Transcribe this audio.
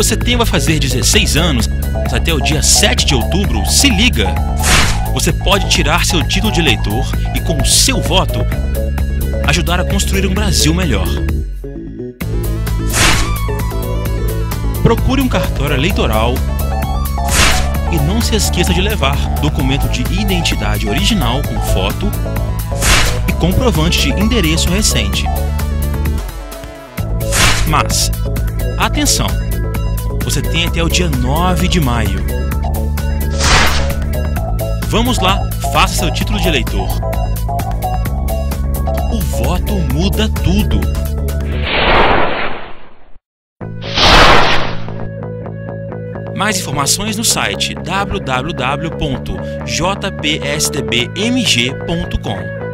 Você tem vai fazer 16 anos até o dia 7 de outubro? Se liga! Você pode tirar seu título de eleitor e, com o seu voto, ajudar a construir um Brasil melhor. Procure um cartório eleitoral e não se esqueça de levar documento de identidade original com foto e comprovante de endereço recente. Mas, atenção! Você tem até o dia 9 de maio. Vamos lá, faça seu título de eleitor. O voto muda tudo. Mais informações no site www.jpsdbmg.com.